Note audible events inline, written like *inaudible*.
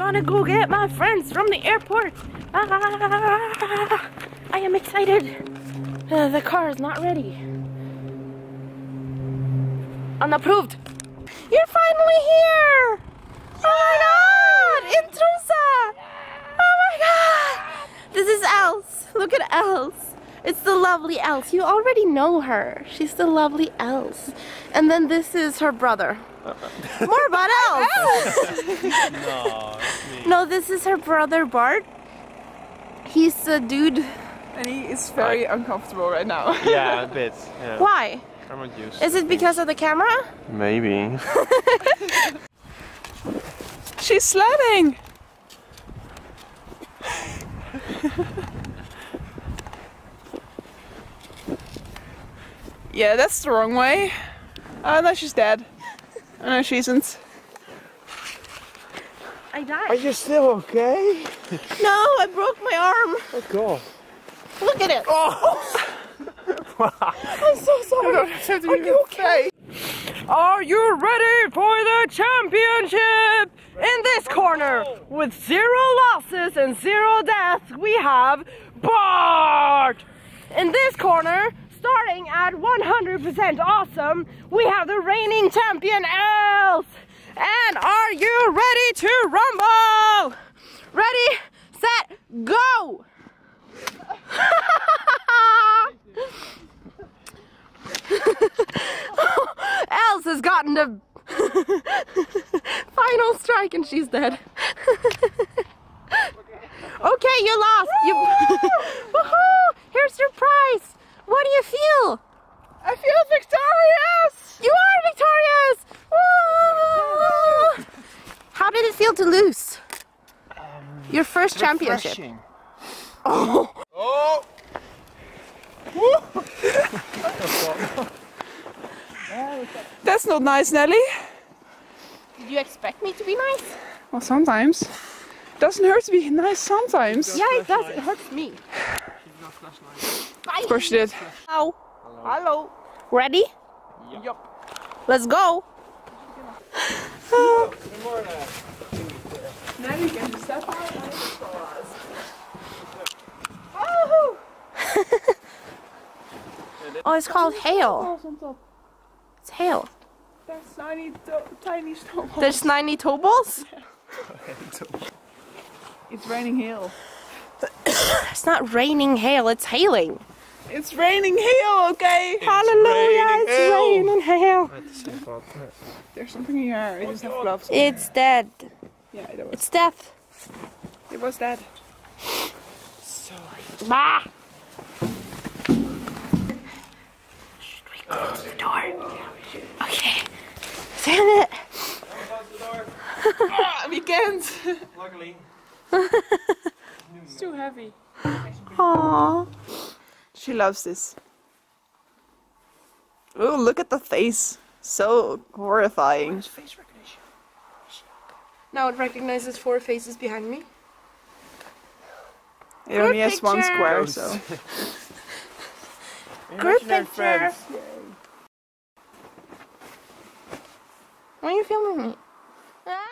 Gonna go get my friends from the airport. Ah, I am excited. Uh, the car is not ready. Unapproved. You're finally here. Oh my god, in Tromsø. Oh my god. This is Else. Look at Else. It's the lovely Else. You already know her. She's the lovely Else. And then this is her brother. Uh-uh. More about *laughs* Else. No, no, this is her brother Bart. He's the dude. And he is very uncomfortable right now. yeah, a bit. Yeah. *laughs* Why? I'm not used. Is it because of the camera? Maybe. *laughs* She's sledding! Yeah, that's the wrong way. Oh no, she's dead. Oh *laughs* no, she isn't. I died. Are you still okay? *laughs* No, I broke my arm. Oh god. Look at it. Oh! *laughs* I'm so sorry. Are you okay? Are you ready for the championship? In this corner, with zero losses and zero deaths, we have Bart. In this corner, starting at 100% awesome, we have the reigning champion Els. And are you ready to rumble? Ready, set, go! *laughs* Els has gotten the final strike and she's dead. *laughs* okay, you lost. You *laughs* Woohoo! Here's your prize. What do you feel? I feel victorious! You are victorious! Woo! How did it feel to lose? Um, Your first championship. Oh, Oh! *laughs* That's not nice, Nellie. did you expect me to be nice? Well, sometimes. Doesn't hurt to be nice sometimes. Yeah, it does. It hurts me. Of course she did. Hello. Hello. Ready? Yup. Let's go. Nellie, can you step out? Oh, it's called hail. It's hail. That's tiny, to- tiny snowball. There's 90 toe balls? *laughs* It's raining hail. It's not raining hail, it's hailing. It's raining hail, okay? Hallelujah, raining it's hail. raining hail. There's something here. I just have gloves. It's dead. Yeah, it was. It's death. It was that. Bah! Should we close the door? Okay. Damn it. Ah, we can't. Luckily. *laughs* It's too heavy. Aww. She loves this. Oh, look at the face. So horrifying. Face recognition. Now it recognizes four faces behind me. It only has one square, so. *laughs* Group picture. Why are you filming me? Ah.